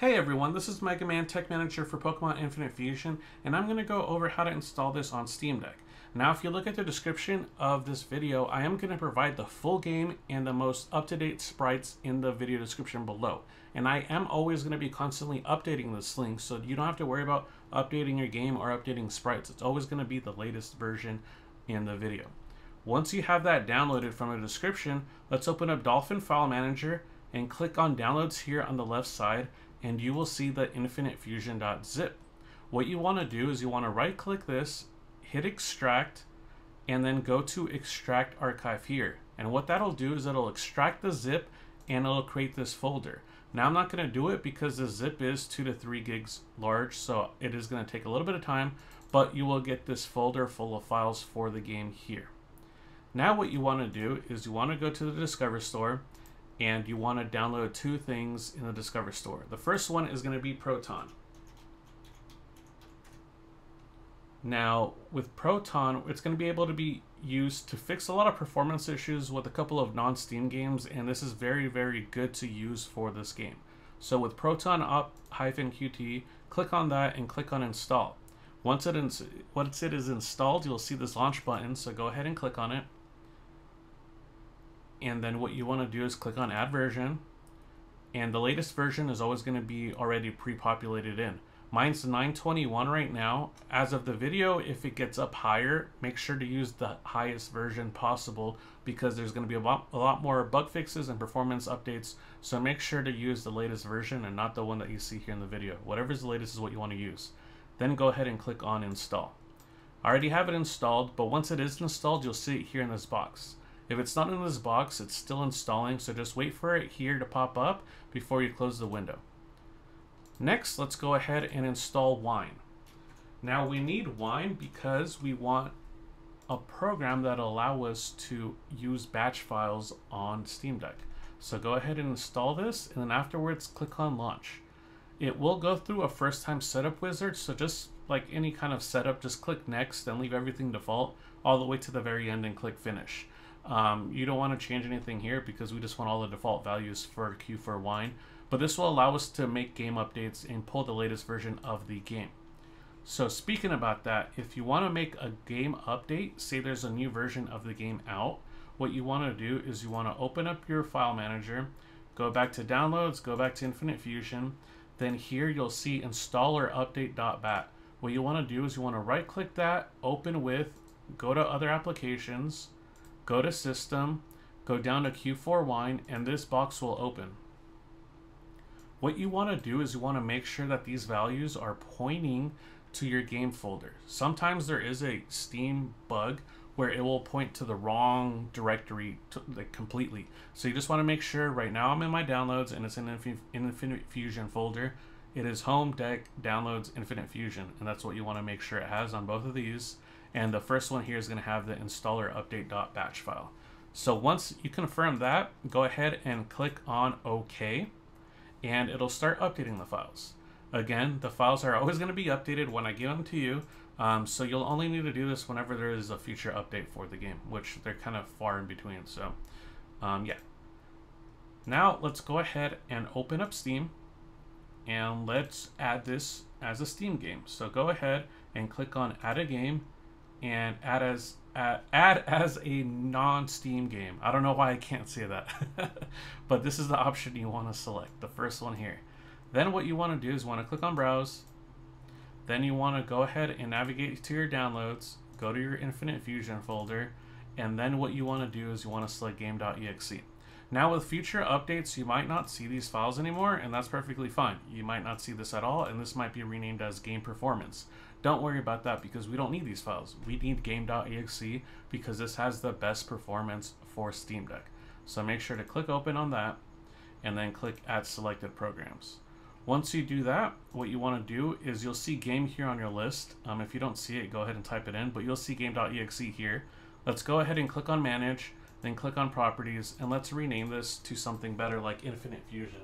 Hey everyone, this is Mega Man Tech Manager for Pokemon Infinite Fusion, and I'm going to go over how to install this on Steam Deck. Now, if you look at the description of this video, I am going to provide the full game and the most up-to-date sprites in the video description below. And I am always going to be constantly updating this link, so you don't have to worry about updating your game or updating sprites. It's always going to be the latest version in the video. Once you have that downloaded from the description, let's open up Dolphin File Manager and click on Downloads here on the left side and you will see the infinitefusion.zip. What you want to do is you want to right click this, hit extract, and then go to extract archive here. And what that'll do is it'll extract the zip and it'll create this folder. Now I'm not going to do it because the zip is 2 to 3 gigs large, so it is going to take a little bit of time, but you will get this folder full of files for the game here. Now what you want to do is you want to go to the Discover Store and you want to download two things in the Discover Store. The first one is going to be Proton. Now, with Proton, it's going to be able to be used to fix a lot of performance issues with a couple of non-Steam games, and this is very, very good to use for this game. So with ProtonUp-Qt, click on that and click on Install. Once it, once it is installed, you'll see this launch button, so go ahead and click on it and then what you want to do is click on add version and the latest version is always going to be already pre-populated in. Mine's 921 right now. As of the video if it gets up higher make sure to use the highest version possible because there's going to be a lot, a lot more bug fixes and performance updates so make sure to use the latest version and not the one that you see here in the video. Whatever's the latest is what you want to use. Then go ahead and click on install. I already have it installed but once it is installed you'll see it here in this box if it's not in this box, it's still installing, so just wait for it here to pop up before you close the window. Next, let's go ahead and install Wine. Now we need Wine because we want a program that'll allow us to use batch files on Steam Deck. So go ahead and install this, and then afterwards click on Launch. It will go through a first time setup wizard, so just like any kind of setup, just click Next and leave everything default all the way to the very end and click Finish. Um, you don't want to change anything here because we just want all the default values for Q4Wine. But this will allow us to make game updates and pull the latest version of the game. So speaking about that, if you want to make a game update, say there's a new version of the game out, what you want to do is you want to open up your file manager, go back to downloads, go back to Infinite Fusion, then here you'll see installer update.bat. What you want to do is you want to right click that, open with, go to other applications, Go to System, go down to Q4Wine, and this box will open. What you want to do is you want to make sure that these values are pointing to your game folder. Sometimes there is a Steam bug where it will point to the wrong directory to, like, completely. So you just want to make sure right now I'm in my downloads and it's in Infinite Fusion folder. It is Home Deck Downloads Infinite Fusion, and that's what you want to make sure it has on both of these. And the first one here is going to have the installer update.batch file. So once you confirm that, go ahead and click on OK, and it'll start updating the files. Again, the files are always going to be updated when I give them to you, um, so you'll only need to do this whenever there is a future update for the game, which they're kind of far in between. So, um, yeah. Now let's go ahead and open up Steam, and let's add this as a Steam game. So go ahead and click on Add a Game, and add as add, add as a non-Steam game. I don't know why I can't say that, but this is the option you want to select, the first one here. Then what you want to do is want to click on Browse. Then you want to go ahead and navigate to your downloads, go to your Infinite Fusion folder, and then what you want to do is you want to select game.exe. Now with future updates, you might not see these files anymore, and that's perfectly fine. You might not see this at all, and this might be renamed as game performance. Don't worry about that because we don't need these files. We need game.exe because this has the best performance for Steam Deck. So make sure to click open on that and then click add selected programs. Once you do that, what you want to do is you'll see game here on your list. Um, if you don't see it, go ahead and type it in, but you'll see game.exe here. Let's go ahead and click on manage, then click on properties, and let's rename this to something better like Infinite Fusion.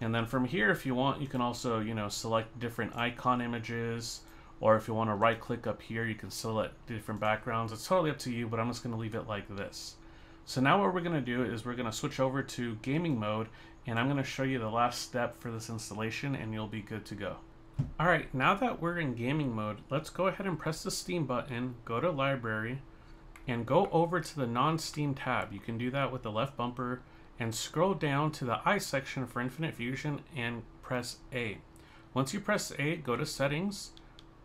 And then from here, if you want, you can also, you know, select different icon images, or if you want to right click up here, you can select different backgrounds. It's totally up to you, but I'm just going to leave it like this. So now what we're going to do is we're going to switch over to gaming mode and I'm going to show you the last step for this installation and you'll be good to go. Alright, now that we're in gaming mode, let's go ahead and press the Steam button, go to library, and go over to the non-Steam tab. You can do that with the left bumper and scroll down to the I section for Infinite Fusion and press A. Once you press A, go to settings,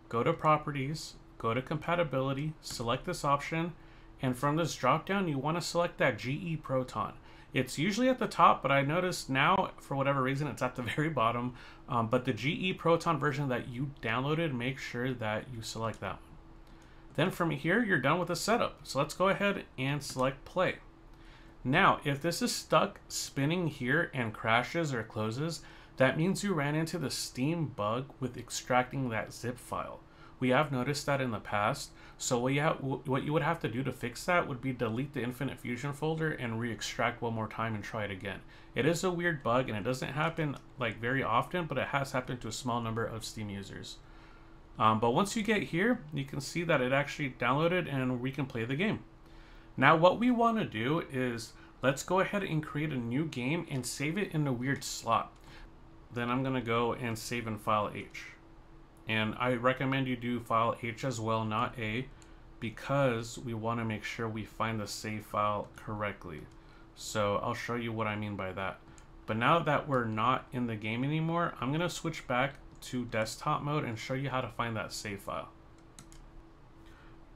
go to properties, go to compatibility, select this option, and from this drop down, you want to select that GE Proton. It's usually at the top, but I noticed now, for whatever reason, it's at the very bottom. Um, but the GE Proton version that you downloaded, make sure that you select that one. Then from here, you're done with the setup. So let's go ahead and select play. Now, if this is stuck spinning here and crashes or closes, that means you ran into the Steam bug with extracting that zip file. We have noticed that in the past, so what you, what you would have to do to fix that would be delete the Infinite Fusion folder and re-extract one more time and try it again. It is a weird bug and it doesn't happen like very often, but it has happened to a small number of Steam users. Um, but once you get here, you can see that it actually downloaded and we can play the game. Now what we want to do is let's go ahead and create a new game and save it in a weird slot. Then I'm going to go and save in file H. And I recommend you do file H as well, not A, because we want to make sure we find the save file correctly. So I'll show you what I mean by that. But now that we're not in the game anymore, I'm going to switch back to desktop mode and show you how to find that save file.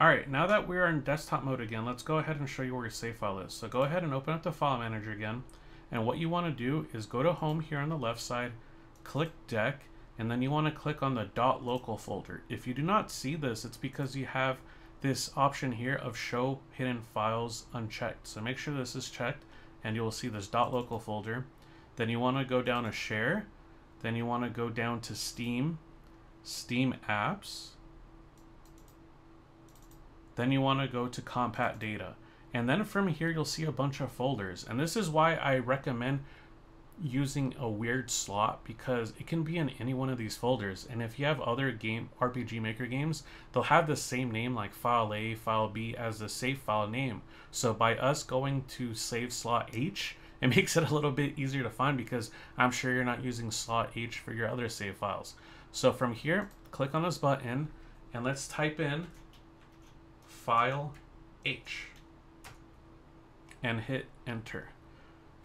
Alright, now that we're in desktop mode again, let's go ahead and show you where your save file is. So go ahead and open up the file manager again. And what you want to do is go to home here on the left side, click deck, and then you want to click on the dot .local folder. If you do not see this, it's because you have this option here of show hidden files unchecked. So make sure this is checked and you will see this dot .local folder. Then you want to go down to share. Then you want to go down to Steam, Steam apps. Then you want to go to compatdata. And then from here, you'll see a bunch of folders. And this is why I recommend using a weird slot because it can be in any one of these folders. And if you have other game RPG Maker games they'll have the same name like file A, file B as the save file name. So by us going to save slot H it makes it a little bit easier to find because I'm sure you're not using slot H for your other save files. So from here click on this button and let's type in file H and hit enter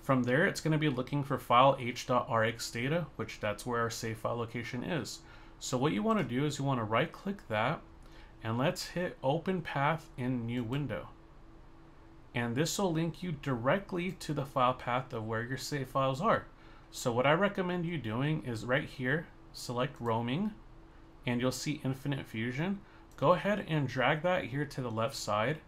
from there, it's going to be looking for file h.rxdata, which that's where our save file location is. So what you want to do is you want to right click that and let's hit open path in new window. And this will link you directly to the file path of where your save files are. So what I recommend you doing is right here, select roaming and you'll see infinite fusion. Go ahead and drag that here to the left side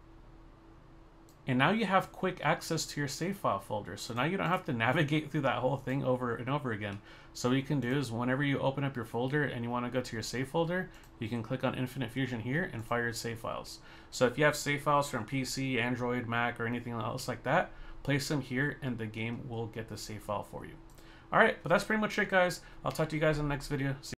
and now you have quick access to your save file folder. So now you don't have to navigate through that whole thing over and over again. So what you can do is whenever you open up your folder and you want to go to your save folder, you can click on Infinite Fusion here and fire your save files. So if you have save files from PC, Android, Mac, or anything else like that, place them here and the game will get the save file for you. Alright, but that's pretty much it guys. I'll talk to you guys in the next video. See